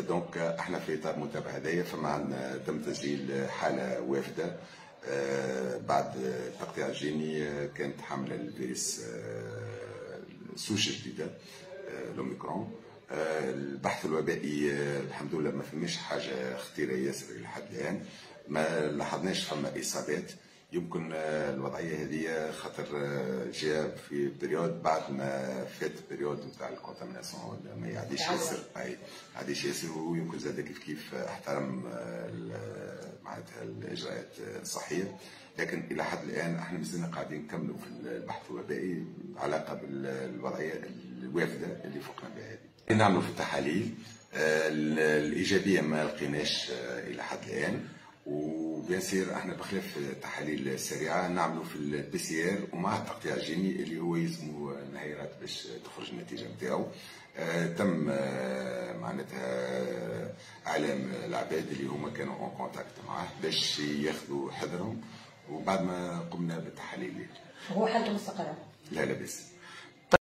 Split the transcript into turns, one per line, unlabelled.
donc إحنا في اطار المتابعه هذايا فما عندنا تم تسجيل حالة وافده بعد التقطيع الجيني كانت حامله الفيروس souche جديدة l'Omicron. البحث الوبائي الحمد لله ما فماش حاجة خطيره ياسر لحد الآن. ما لاحظناش فما إصابات. يمكن الوضعية هذه خاطر جاء في période بعد ما فات période نتاع ال contamination ما يعديش ياسر. أي يعديش ياسر ويمكن زاد كيف كيف احترم معناتها الإجراءات الصحية. لكن إلى حد الآن إحنا مازلنا قاعدين نكملوا في البحث الوبائي علاقة بالوضعية الوافدة اللي فوقنا بها هذه. نعملوا في التحاليل الإيجابية ما لقيناش إلى حد الآن. و bien sûr إحنا بخلاف التحاليل السريعة نعملوا في ال PCR ومع التقطيع الجيني اللي هو يلزموا نهايرات باش تخرج النتيجة نتاعو آه تم آه معناتها إعلام العباد اللي هما كانوا en contact معاه باش ياخذوا حذرهم. وبعد ما قمنا بالتحاليل.
هو حالته مستقرة؟
لا لا بس.